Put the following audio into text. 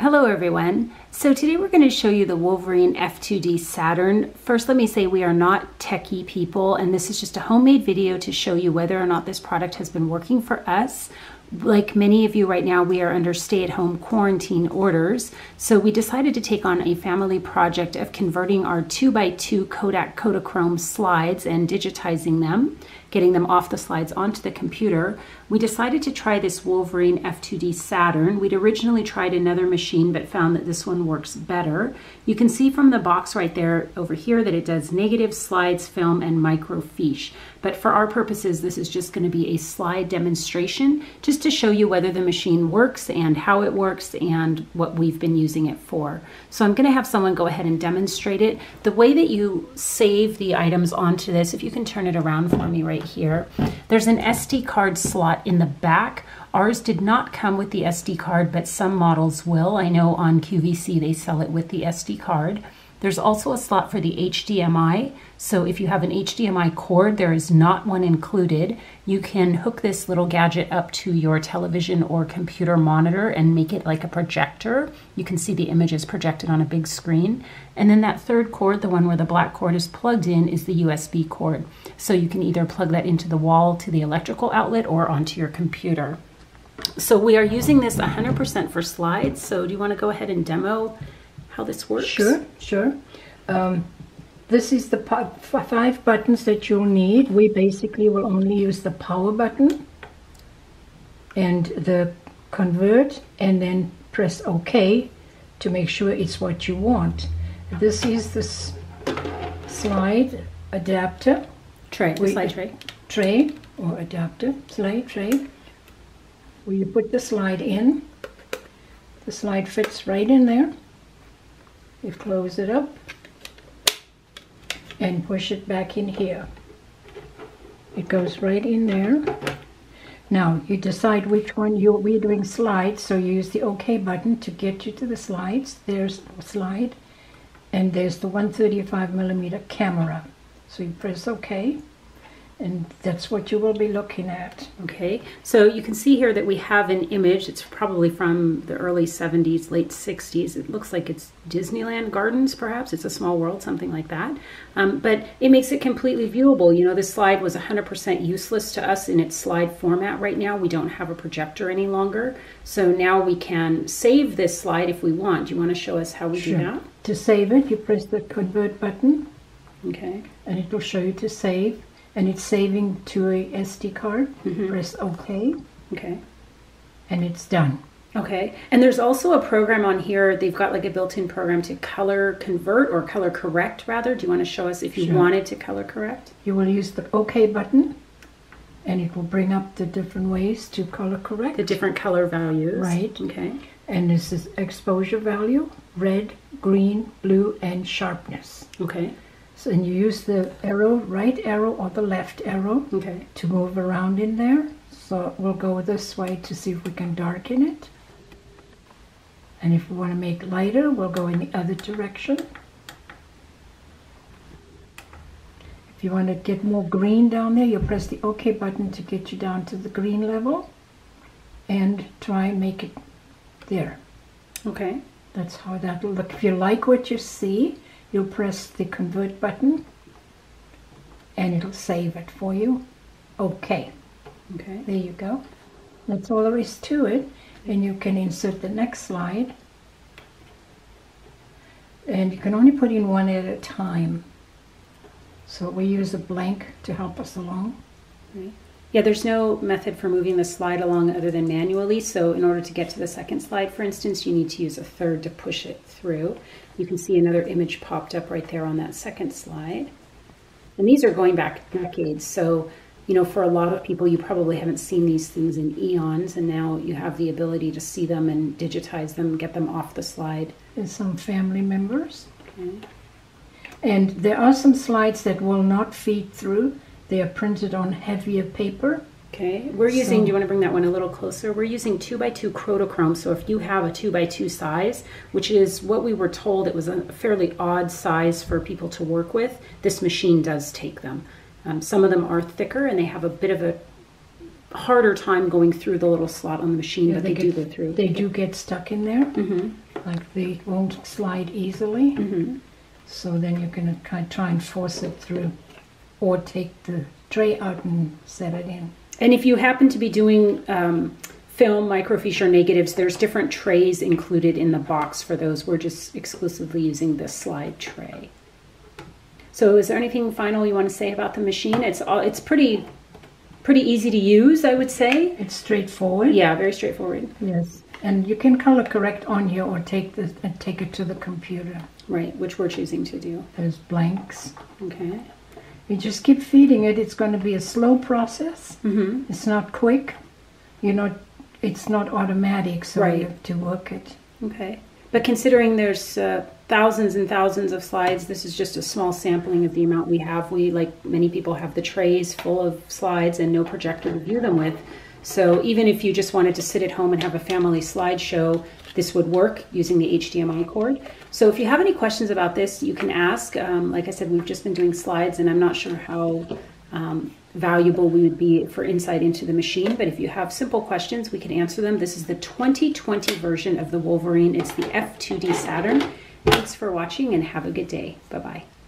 Hello everyone. So today we're going to show you the Wolverine F2D Saturn. First let me say we are not techie people and this is just a homemade video to show you whether or not this product has been working for us. Like many of you right now, we are under stay-at-home quarantine orders, so we decided to take on a family project of converting our 2x2 Kodak Kodachrome slides and digitizing them getting them off the slides onto the computer, we decided to try this Wolverine F2D Saturn. We'd originally tried another machine but found that this one works better. You can see from the box right there over here that it does negative, slides, film, and microfiche. But for our purposes, this is just going to be a slide demonstration just to show you whether the machine works and how it works and what we've been using it for. So I'm going to have someone go ahead and demonstrate it. The way that you save the items onto this, if you can turn it around for me right here, there's an SD card slot in the back. Ours did not come with the SD card, but some models will. I know on QVC they sell it with the SD card. There's also a slot for the HDMI. So if you have an HDMI cord, there is not one included. You can hook this little gadget up to your television or computer monitor and make it like a projector. You can see the images projected on a big screen. And then that third cord, the one where the black cord is plugged in, is the USB cord. So you can either plug that into the wall to the electrical outlet or onto your computer. So we are using this 100% for slides. So do you want to go ahead and demo how this works? Sure, sure. Um, this is the five buttons that you'll need. We basically will only use the power button and the convert and then press OK to make sure it's what you want. This is the slide adapter. Tray, we, slide tray. Tray or adapter, slide tray. Where you put the slide in. The slide fits right in there. You close it up and push it back in here. It goes right in there. Now you decide which one you we're doing slides, so you use the OK button to get you to the slides. There's slide, and there's the 135 millimeter camera. So you press OK and that's what you will be looking at. Okay, so you can see here that we have an image. It's probably from the early 70s, late 60s. It looks like it's Disneyland Gardens, perhaps. It's a small world, something like that. Um, but it makes it completely viewable. You know, this slide was 100% useless to us in its slide format right now. We don't have a projector any longer. So now we can save this slide if we want. Do you want to show us how we sure. do that? To save it, you press the convert button. Okay. And it will show you to save and it's saving to a SD card. Mm-hmm. Press OK. Okay. And it's done. Okay. And there's also a program on here. They've got like a built-in program to color convert or color correct rather. Do you want to show us if you sure. wanted to color correct? You will use the OK button and it will bring up the different ways to color correct. The different color values. Right. Okay. And this is exposure value, red, green, blue, and sharpness. Okay. So, and you use the arrow, right arrow or the left arrow okay. to move around in there. So we'll go this way to see if we can darken it. And if we want to make lighter, we'll go in the other direction. If you want to get more green down there, you'll press the OK button to get you down to the green level. And try and make it there. Okay. That's how that'll look. If you like what you see, you'll press the convert button and it'll save it for you. Okay. Okay. There you go. That's all there is to it. And you can insert the next slide. And you can only put in one at a time. So we use a blank to help us along. Right. Yeah, there's no method for moving the slide along other than manually. So in order to get to the second slide, for instance, you need to use a third to push it through. You can see another image popped up right there on that second slide. And these are going back decades. So, you know, for a lot of people, you probably haven't seen these things in eons, and now you have the ability to see them and digitize them, get them off the slide. And some family members. Okay. And there are some slides that will not feed through they are printed on heavier paper. Okay, we're using, so, do you want to bring that one a little closer? We're using 2 by 2 Kodachrome, so if you have a 2 by 2 size, which is what we were told it was a fairly odd size for people to work with, this machine does take them. Um, some of them are thicker and they have a bit of a harder time going through the little slot on the machine, yeah, but they, they get, do go through. They do get stuck in there. Mm -hmm. like they won't slide easily. Mm-hmm. So then you're going to try and force it through or take the tray out and set it in. And if you happen to be doing um, film, microfiche, or negatives, there's different trays included in the box for those. We're just exclusively using the slide tray. So is there anything final you want to say about the machine? It's all, it's pretty pretty easy to use, I would say. It's straightforward. Yeah, very straightforward. Yes. And you can color correct on here or take the and take it to the computer. Right, which we're choosing to do. There's blanks. Okay. You just keep feeding it. It's going to be a slow process. Mm-hmm. It's not quick. You know, it's not automatic, so Right. you have to work it. Okay. But considering there's uh, thousands and thousands of slides, this is just a small sampling of the amount we have. We, like many people, have the trays full of slides and no projector to view them with. So even if you just wanted to sit at home and have a family slideshow, this would work using the HDMI cord. So if you have any questions about this, you can ask. Um, like I said, we've just been doing slides, and I'm not sure how um, valuable we would be for insight into the machine. But if you have simple questions, we can answer them. This is the 2020 version of the Wolverine. It's the F2D Saturn. Thanks for watching and have a good day. Bye bye.